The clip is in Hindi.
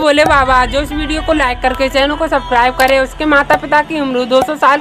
बोले बाबा, जो इस वीडियो को लाइक करके चैनल को सब्सक्राइब करे, उसके माता पिता की उम्र 200 साल